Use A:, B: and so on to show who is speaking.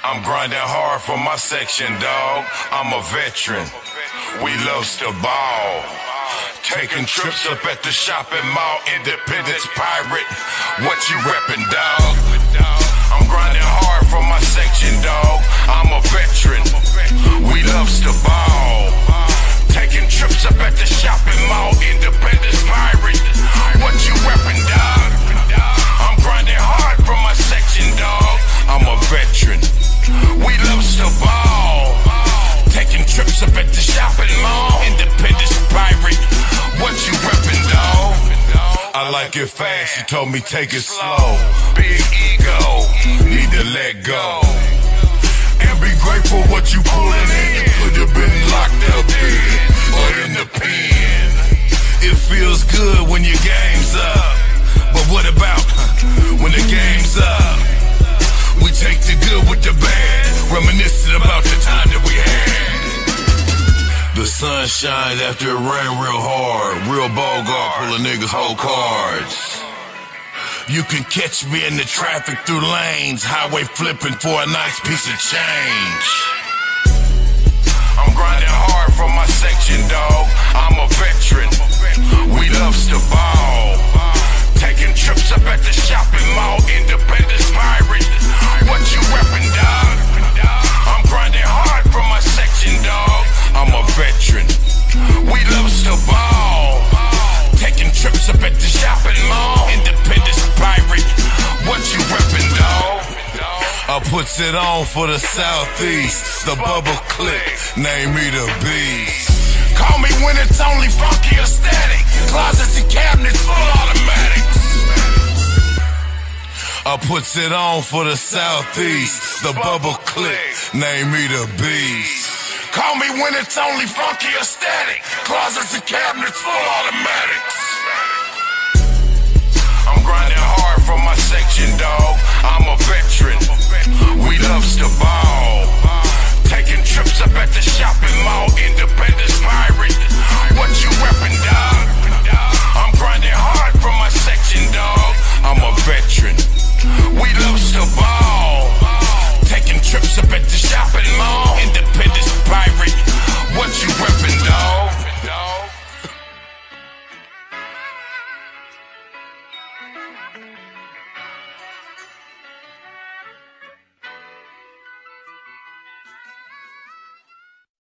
A: I'm grinding hard for my section, dog. I'm a veteran. We love to ball. Taking trips up at the shopping mall, Independence Pirate. What you reppin', dog? I'm grinding hard for my section, trips up at the shopping mall, Independence Pirate. What you reppin', dog? I like it fast, you told me take it slow. Big ego, need to let go. And be grateful what you pullin' in. You could have been locked up in or in the pen. It feels good when your game's up. But what about The sun shines after it rain real hard. Real ball bogart pulling niggas whole cards. You can catch me in the traffic through lanes, highway flipping for a nice piece of change. I'm grinding puts it on for the southeast, the bubble click, name me the beast. Call me when it's only funky or static. Closets and cabinets full automatics. I puts it on for the southeast, the bubble click, name me the beast. Call me when it's only funky or static. Closets and cabinets full. lobster ball. Taking trips up at the shopping mall. Independent